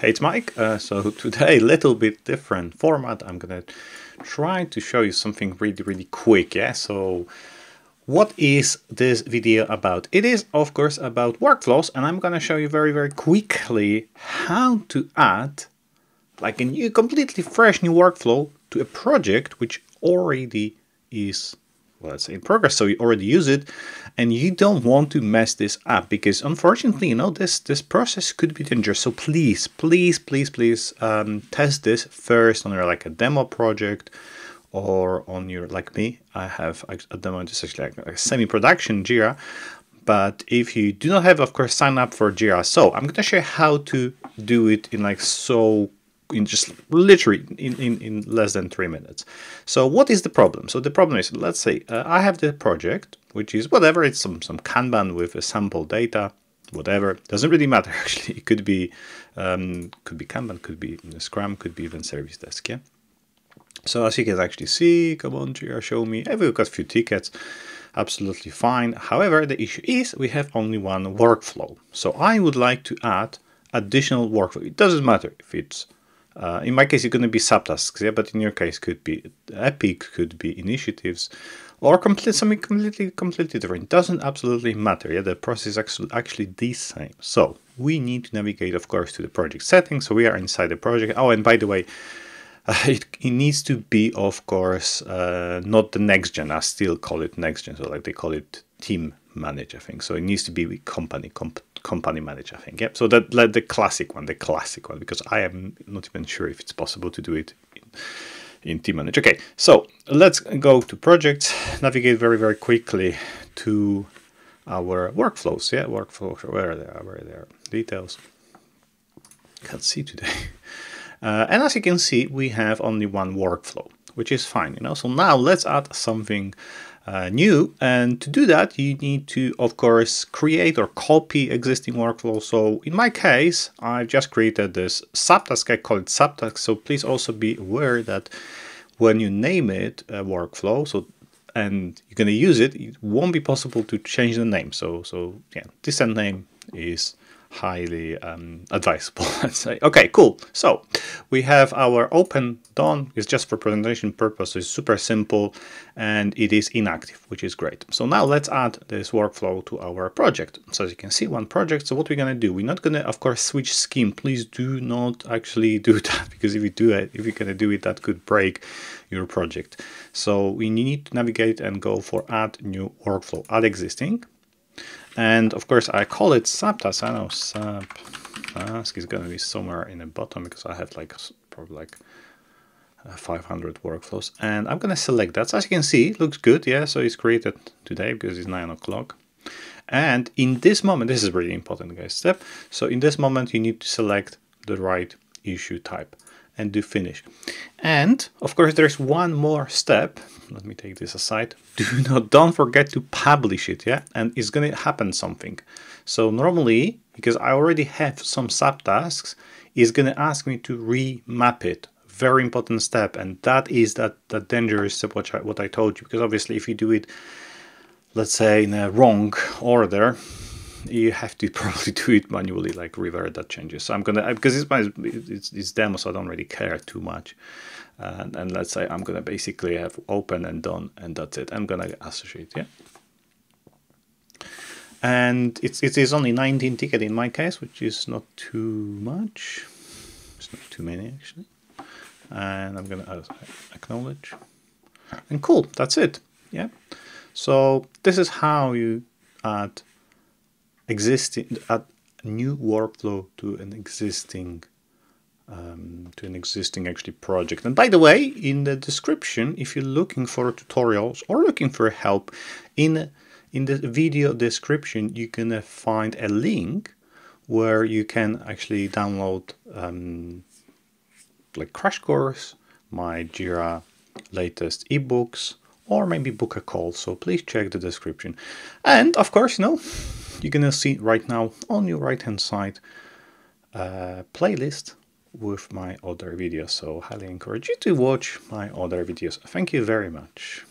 Hey, it's Mike. Uh, so today, a little bit different format. I'm gonna try to show you something really, really quick. Yeah. So, what is this video about? It is, of course, about workflows, and I'm gonna show you very, very quickly how to add like a new, completely fresh new workflow to a project which already is let's say in progress, so you already use it, and you don't want to mess this up because unfortunately, you know, this this process could be dangerous. So please, please, please, please um, test this first on your like a demo project or on your like me. I have a demo. Is actually like a semi-production Jira. But if you do not have, of course, sign up for Jira. So I'm going to show you how to do it in like so in just literally in, in, in less than three minutes. So what is the problem? So the problem is, let's say uh, I have the project, which is whatever, it's some, some Kanban with a sample data, whatever, doesn't really matter actually. It could be, um, could be Kanban, could be Scrum, could be even Service Desk, yeah? So as you can actually see, come on, show me, hey, we've got a few tickets, absolutely fine. However, the issue is we have only one workflow. So I would like to add additional workflow. It doesn't matter if it's uh, in my case, it's going to be subtasks, yeah, but in your case, could be epic, could be initiatives, or complete, something completely, completely different. Doesn't absolutely matter. Yeah, the process is actually, actually the same. So we need to navigate, of course, to the project settings. So we are inside the project. Oh, and by the way, uh, it, it, needs to be, of course, uh, not the next gen. I still call it next gen. So like they call it team manage, I think. So it needs to be with company comp company manager, I think. Yep. So that like the classic one, the classic one, because I am not even sure if it's possible to do it in, in Team Manager. Okay, so let's go to projects, navigate very, very quickly to our workflows. Yeah, workflows, where they are, where they are, details. Can't see today. Uh, and as you can see, we have only one workflow, which is fine, you know. So now let's add something uh, new. And to do that, you need to, of course, create or copy existing workflow. So in my case, I've just created this subtask. I call it subtask. So please also be aware that when you name it a workflow, so and you're going to use it, it won't be possible to change the name. So, so yeah, this name is highly um, advisable. Let's say. Okay, cool. So we have our open done. It's just for presentation purpose. It's super simple and it is inactive, which is great. So now let's add this workflow to our project. So as you can see, one project. So what we're going to do, we're not going to, of course, switch scheme. Please do not actually do that because if you do it, if you're going to do it, that could break your project. So we need to navigate and go for add new workflow, add existing. And of course, I call it subtask. I know sub task is going to be somewhere in the bottom because I have like probably like uh, 500 workflows. And I'm going to select that. So as you can see, looks good. Yeah, so it's created today because it's 9 o'clock. And in this moment, this is really important, guys, step. So in this moment, you need to select the right issue type and do finish. And of course, there's one more step. Let me take this aside. Do not, don't forget to publish it, yeah? And it's gonna happen something. So normally, because I already have some subtasks, it's gonna ask me to remap it. Very important step, and that is that that dangerous step what I, what I told you. Because obviously, if you do it, let's say in a wrong order, you have to probably do it manually, like revert that changes. So I'm gonna because it's my it's, it's demo, so I don't really care too much. And, and let's say I'm gonna basically have open and done, and that's it. I'm gonna associate, yeah. And it's it is only 19 ticket in my case, which is not too much. It's not too many actually. And I'm gonna acknowledge. And cool, that's it. Yeah. So this is how you add existing a new workflow to an existing um, to an existing actually project. And by the way, in the description, if you're looking for tutorials or looking for help, in in the video description, you can find a link where you can actually download um, like crash course, my Jira latest ebooks, or maybe book a call. So please check the description. And of course, you know, you're gonna see right now on your right hand side a playlist with my other videos. So highly encourage you to watch my other videos. Thank you very much.